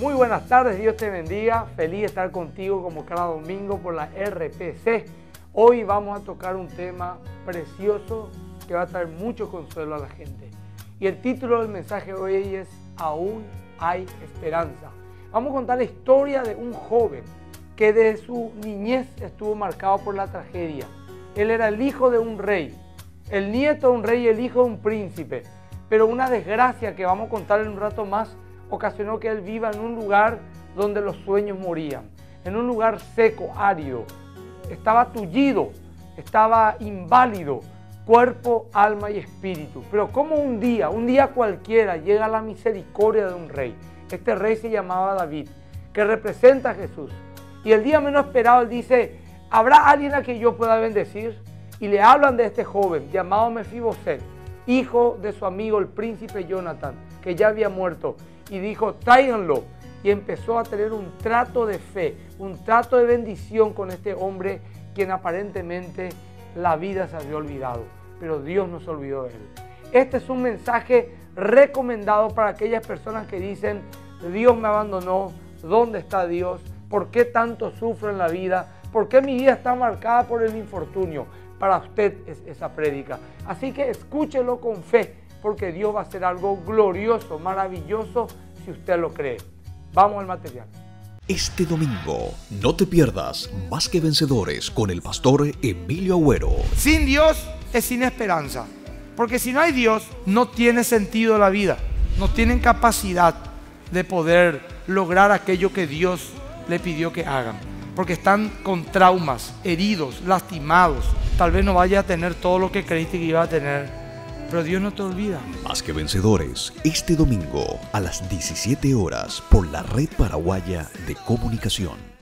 Muy buenas tardes, Dios te bendiga. Feliz de estar contigo como cada domingo por la RPC. Hoy vamos a tocar un tema precioso que va a traer mucho consuelo a la gente. Y el título del mensaje hoy es Aún hay esperanza. Vamos a contar la historia de un joven que de su niñez estuvo marcado por la tragedia. Él era el hijo de un rey, el nieto de un rey el hijo de un príncipe. Pero una desgracia que vamos a contar en un rato más ocasionó que él viva en un lugar donde los sueños morían, en un lugar seco, árido. Estaba tullido, estaba inválido, cuerpo, alma y espíritu. Pero como un día, un día cualquiera, llega la misericordia de un rey. Este rey se llamaba David, que representa a Jesús. Y el día menos esperado, él dice, ¿habrá alguien a quien yo pueda bendecir? Y le hablan de este joven llamado Mefiboset, hijo de su amigo el príncipe Jonathan, que ya había muerto y dijo, tráiganlo. Y empezó a tener un trato de fe, un trato de bendición con este hombre quien aparentemente la vida se había olvidado. Pero Dios no se olvidó de él. Este es un mensaje recomendado para aquellas personas que dicen, Dios me abandonó, ¿dónde está Dios? ¿Por qué tanto sufro en la vida? ¿Por qué mi vida está marcada por el infortunio? Para usted es esa prédica. Así que escúchelo con fe porque Dios va a hacer algo glorioso, maravilloso, si usted lo cree. Vamos al material. Este domingo, no te pierdas Más que Vencedores con el pastor Emilio Agüero. Sin Dios es sin esperanza. Porque si no hay Dios, no tiene sentido la vida. No tienen capacidad de poder lograr aquello que Dios le pidió que hagan. Porque están con traumas, heridos, lastimados. Tal vez no vaya a tener todo lo que creíste que iba a tener pero Dios no te olvida. Más que vencedores, este domingo a las 17 horas por la red paraguaya de comunicación.